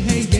hey.